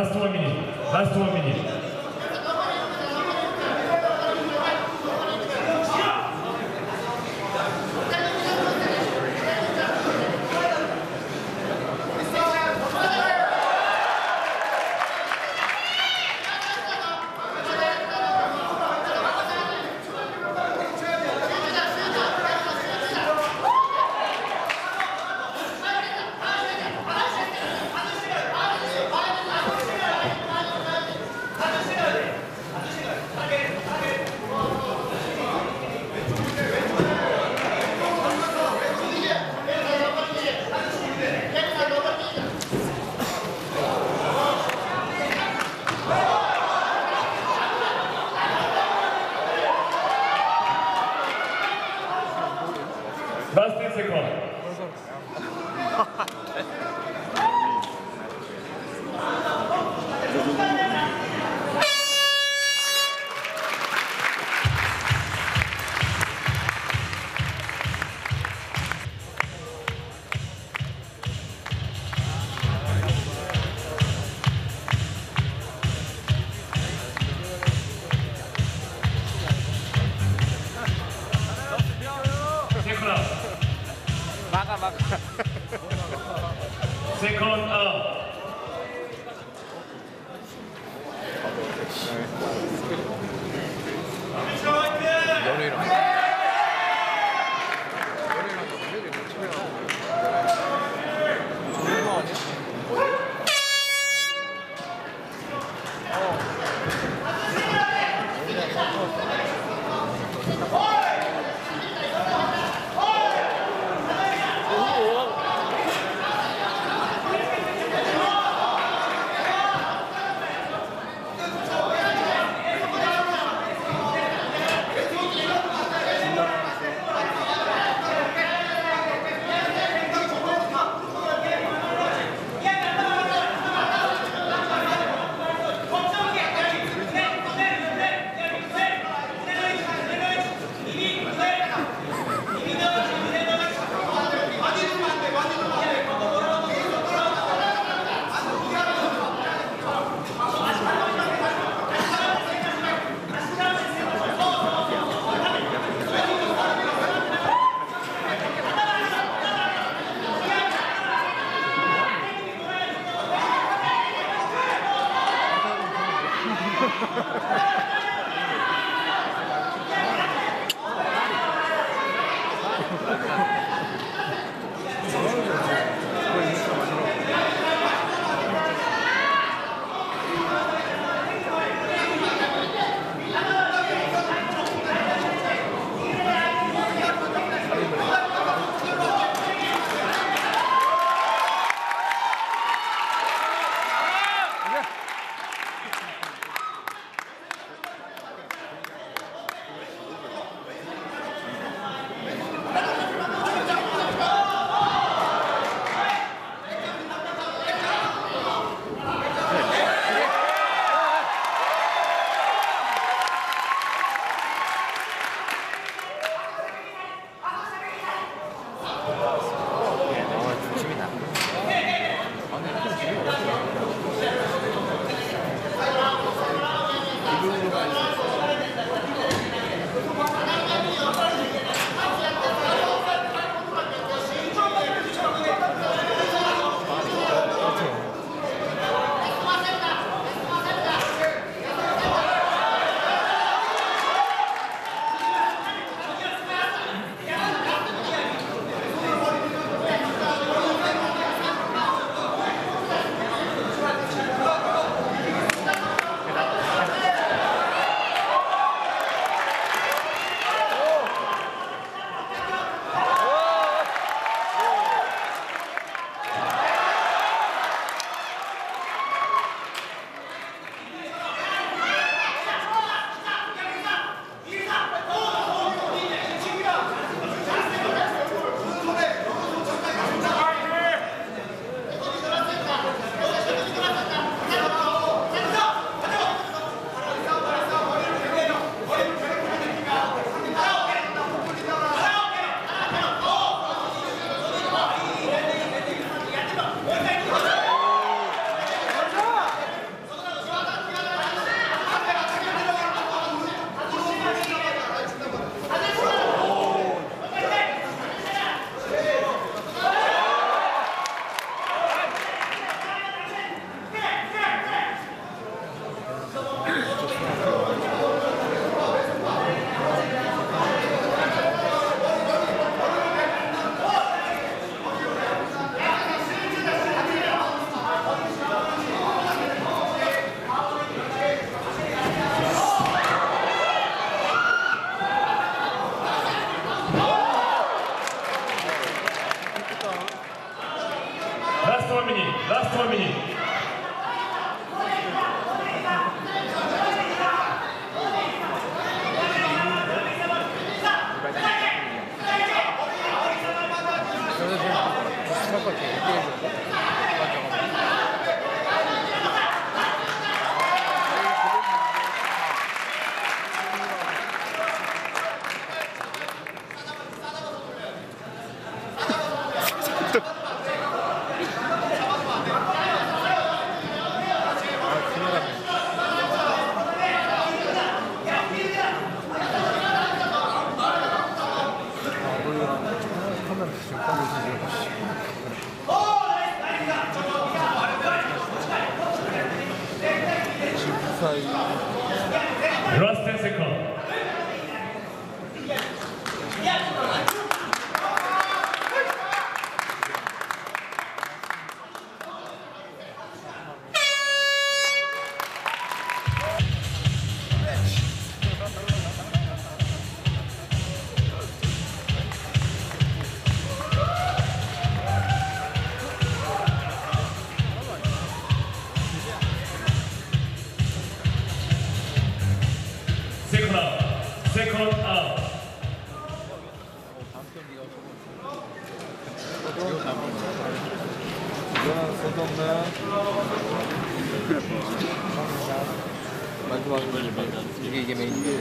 Last one minute. Last one minute. Gabriel. Ben de bakmayacağım. İlgi yemeğini yiyeceğim.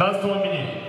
Nas Domini.